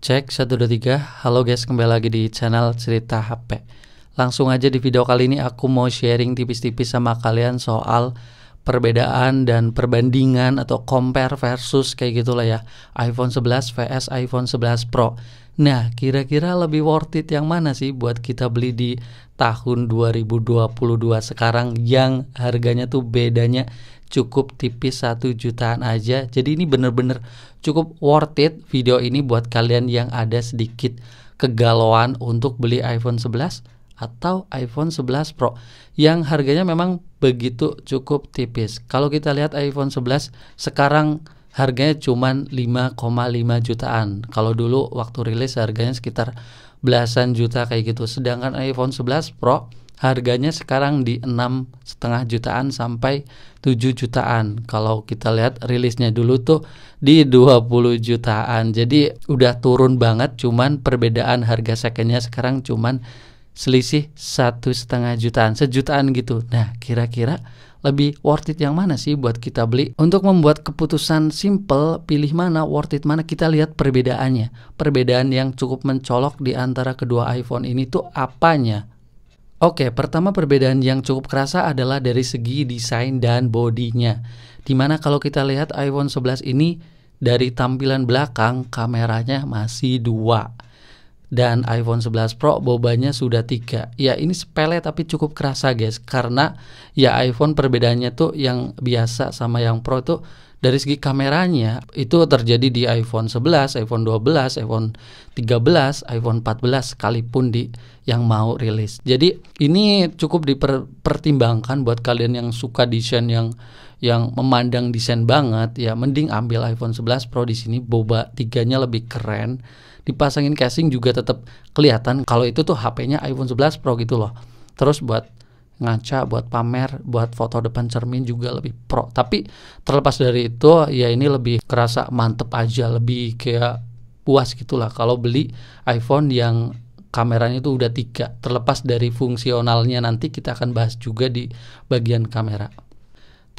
Cek 123 Halo guys kembali lagi di channel cerita HP Langsung aja di video kali ini aku mau sharing tipis-tipis sama kalian soal perbedaan dan perbandingan atau compare versus kayak gitulah ya. iPhone 11 vs iPhone 11 Pro. Nah kira-kira lebih worth it yang mana sih buat kita beli di tahun 2022 sekarang yang harganya tuh bedanya cukup tipis satu jutaan aja? Jadi ini bener-bener cukup worth it video ini buat kalian yang ada sedikit kegalauan untuk beli iPhone 11 atau iPhone 11 Pro yang harganya memang begitu cukup tipis. Kalau kita lihat iPhone 11 sekarang harganya cuma 5,5 jutaan. Kalau dulu waktu rilis harganya sekitar belasan juta kayak gitu. Sedangkan iPhone 11 Pro harganya sekarang di enam setengah jutaan sampai 7 jutaan. Kalau kita lihat rilisnya dulu tuh di 20 jutaan. Jadi udah turun banget cuman perbedaan harga secondnya sekarang cuman selisih satu setengah jutaan sejutaan gitu. Nah kira-kira lebih worth it yang mana sih buat kita beli? Untuk membuat keputusan simple pilih mana worth it mana kita lihat perbedaannya. Perbedaan yang cukup mencolok di antara kedua iPhone ini tuh apanya? Oke, pertama perbedaan yang cukup kerasa adalah dari segi desain dan bodinya. Di mana kalau kita lihat iPhone 11 ini dari tampilan belakang kameranya masih dua dan iPhone 11 Pro bobanya sudah tiga. Ya ini sepele tapi cukup kerasa guys karena ya iPhone perbedaannya tuh yang biasa sama yang Pro tuh dari segi kameranya itu terjadi di iPhone 11, iPhone 12, iPhone 13, iPhone 14 sekalipun di yang mau rilis. Jadi ini cukup dipertimbangkan buat kalian yang suka desain yang yang memandang desain banget ya mending ambil iPhone 11 Pro di sini boba tiganya lebih keren. Dipasangin casing juga tetap kelihatan kalau itu tuh HP-nya iPhone 11 Pro gitu loh. Terus buat ngaca buat pamer buat foto depan cermin juga lebih pro. Tapi terlepas dari itu ya ini lebih kerasa mantep aja lebih kayak puas gitulah kalau beli iPhone yang kameranya itu udah tiga. Terlepas dari fungsionalnya nanti kita akan bahas juga di bagian kamera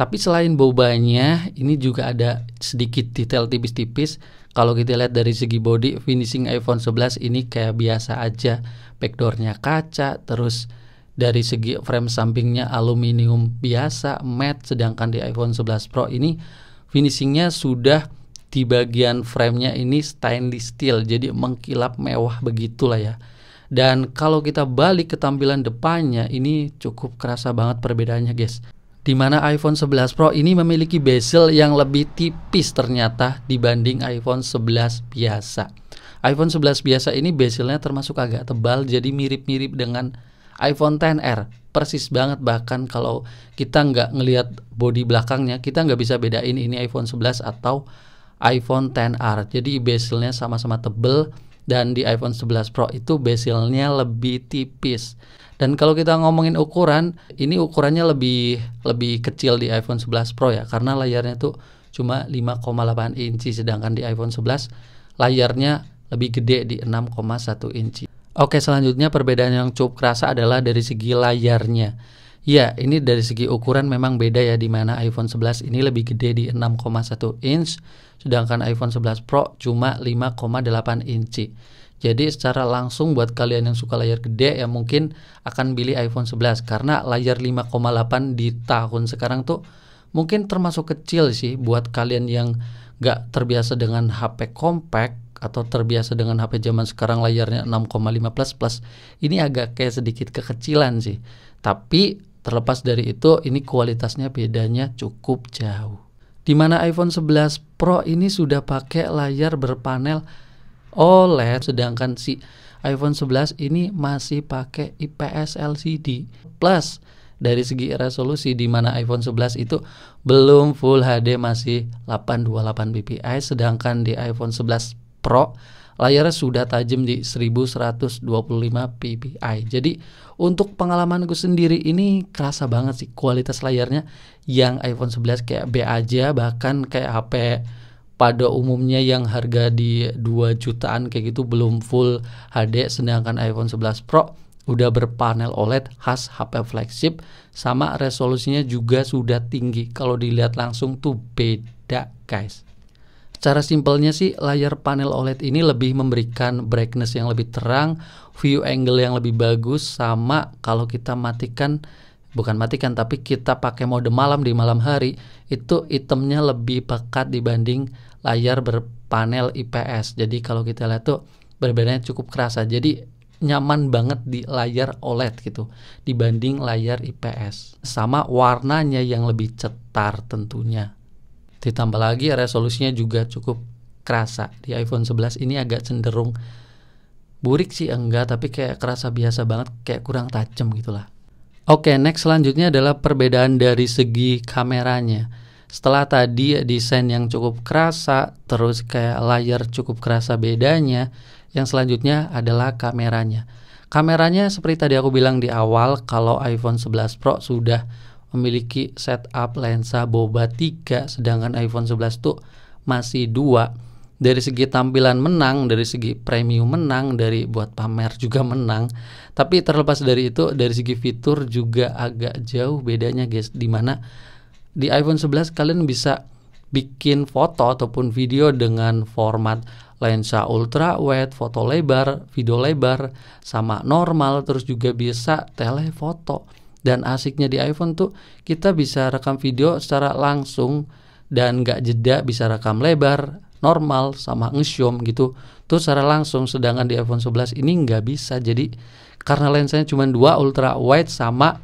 tapi selain bobanya ini juga ada sedikit detail tipis-tipis. Kalau kita lihat dari segi body finishing iPhone 11 ini kayak biasa aja. Backdoornya kaca terus dari segi frame sampingnya aluminium biasa matte sedangkan di iPhone 11 Pro ini finishingnya sudah di bagian framenya ini stainless steel jadi mengkilap mewah begitulah ya. Dan kalau kita balik ke tampilan depannya ini cukup kerasa banget perbedaannya guys di mana iPhone 11 Pro ini memiliki bezel yang lebih tipis ternyata dibanding iPhone 11 biasa. iPhone 11 biasa ini bezelnya termasuk agak tebal jadi mirip-mirip dengan iPhone 10R persis banget bahkan kalau kita nggak ngelihat bodi belakangnya kita nggak bisa bedain ini iPhone 11 atau iPhone 10R jadi bezelnya sama-sama tebel dan di iPhone 11 Pro itu bezelnya lebih tipis dan kalau kita ngomongin ukuran ini ukurannya lebih lebih kecil di iPhone 11 Pro ya karena layarnya tuh cuma 5,8 inci sedangkan di iPhone 11 layarnya lebih gede di 6,1 inci Oke, selanjutnya perbedaan yang cukup kerasa adalah dari segi layarnya. Ya, ini dari segi ukuran memang beda ya di mana iPhone 11 ini lebih gede di 6,1 inch sedangkan iPhone 11 Pro cuma 5,8 inci. Jadi secara langsung buat kalian yang suka layar gede ya mungkin akan pilih iPhone 11 karena layar 5,8 di tahun sekarang tuh mungkin termasuk kecil sih buat kalian yang gak terbiasa dengan HP compact atau terbiasa dengan HP zaman sekarang layarnya 6,5 plus plus ini agak kayak sedikit kekecilan sih tapi terlepas dari itu ini kualitasnya bedanya cukup jauh. Di mana iPhone 11 Pro ini sudah pakai layar berpanel OLED sedangkan si iPhone 11 ini masih pakai IPS LCD plus dari segi resolusi di mana iPhone 11 itu belum Full HD masih 828 ppi sedangkan di iPhone 11 Pro layarnya sudah tajam di 1125 ppi. Jadi untuk pengalamanku sendiri ini kerasa banget sih kualitas layarnya yang iPhone 11 kayak B aja bahkan kayak HP pada umumnya yang harga di 2 jutaan kayak gitu belum full HD sedangkan iPhone 11 Pro udah berpanel OLED khas HP flagship sama resolusinya juga sudah tinggi kalau dilihat langsung tuh beda guys Secara simpelnya sih layar panel OLED ini lebih memberikan brightness yang lebih terang, view angle yang lebih bagus sama kalau kita matikan bukan matikan tapi kita pakai mode malam di malam hari itu itemnya lebih pekat dibanding layar berpanel IPS. Jadi kalau kita lihat tuh berbedanya cukup kerasa. Jadi nyaman banget di layar OLED gitu dibanding layar IPS. Sama warnanya yang lebih cetar tentunya. Ditambah lagi resolusinya juga cukup kerasa. Di iPhone 11 ini agak cenderung burik sih enggak, tapi kayak kerasa biasa banget, kayak kurang tajam gitulah. Oke, next selanjutnya adalah perbedaan dari segi kameranya. Setelah tadi desain yang cukup kerasa, terus kayak layar cukup kerasa bedanya, yang selanjutnya adalah kameranya. Kameranya seperti tadi aku bilang di awal kalau iPhone 11 Pro sudah memiliki setup lensa boba 3 sedangkan iPhone 11 tuh masih dua dari segi tampilan menang, dari segi premium menang, dari buat pamer juga menang. Tapi terlepas dari itu, dari segi fitur juga agak jauh bedanya guys. Di mana di iPhone 11 kalian bisa bikin foto ataupun video dengan format lensa ultra wide, foto lebar, video lebar, sama normal, terus juga bisa telefoto. Dan asiknya di iPhone tuh kita bisa rekam video secara langsung dan gak jeda bisa rekam lebar, normal, sama nge-zoom gitu. Tuh secara langsung, sedangkan di iPhone 11 ini nggak bisa. Jadi karena lensanya cuma dua ultra wide sama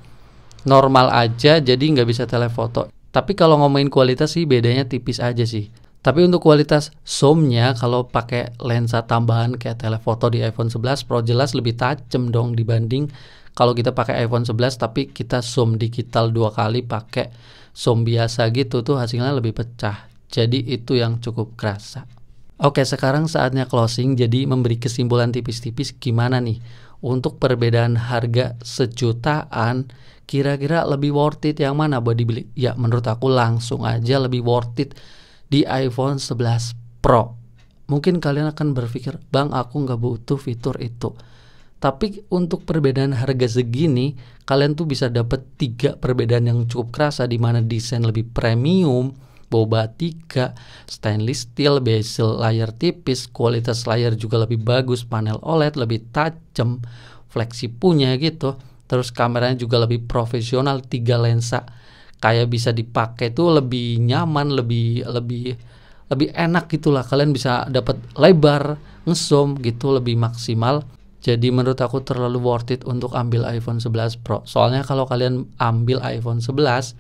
normal aja, jadi nggak bisa telefoto. Tapi kalau ngomongin kualitas sih bedanya tipis aja sih. Tapi untuk kualitas zoomnya kalau pakai lensa tambahan kayak telefoto di iPhone 11 Pro jelas lebih tajam dong dibanding kalau kita pakai iPhone 11 tapi kita zoom digital dua kali pakai zoom biasa gitu tuh hasilnya lebih pecah. Jadi itu yang cukup kerasa. Oke, sekarang saatnya closing jadi memberi kesimpulan tipis-tipis gimana nih untuk perbedaan harga sejutaan kira-kira lebih worth it yang mana buat dibeli? Ya menurut aku langsung aja lebih worth it di iPhone 11 Pro. Mungkin kalian akan berpikir, bang aku nggak butuh fitur itu. Tapi untuk perbedaan harga segini, kalian tuh bisa dapat tiga perbedaan yang cukup kerasa di mana desain lebih premium, boba 3, stainless steel, bezel layar tipis, kualitas layar juga lebih bagus, panel OLED lebih tajam, fleksi punya gitu. Terus kameranya juga lebih profesional, tiga lensa kayak bisa dipakai tuh lebih nyaman, lebih lebih lebih enak gitulah. Kalian bisa dapat lebar, ngezoom gitu lebih maksimal. Jadi menurut aku terlalu worth it untuk ambil iPhone 11 Pro. Soalnya kalau kalian ambil iPhone 11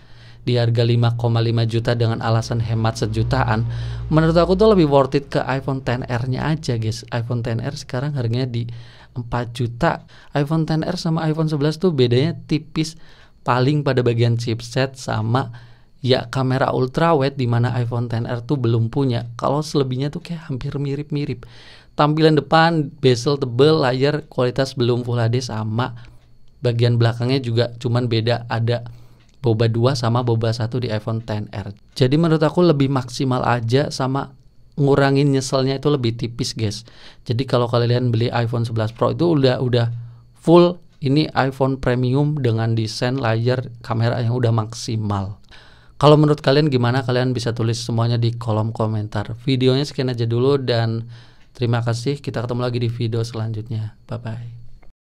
di harga 5,5 juta dengan alasan hemat sejutaan, menurut aku tuh lebih worth it ke iPhone 10R-nya aja, guys. iPhone 10R sekarang harganya di 4 juta. iPhone 10R sama iPhone 11 tuh bedanya tipis paling pada bagian chipset sama ya kamera ultrawide di mana iPhone XR tuh belum punya. Kalau selebihnya tuh kayak hampir mirip-mirip. Tampilan depan bezel tebel, layar kualitas belum Full HD sama bagian belakangnya juga cuman beda ada boba 2 sama boba 1 di iPhone XR. Jadi menurut aku lebih maksimal aja sama ngurangin nyeselnya itu lebih tipis guys. Jadi kalau kalian beli iPhone 11 Pro itu udah udah full ini iPhone premium dengan desain layar kamera yang udah maksimal. Kalau menurut kalian gimana? Kalian bisa tulis semuanya di kolom komentar. Videonya sekian aja dulu dan terima kasih. Kita ketemu lagi di video selanjutnya. Bye bye.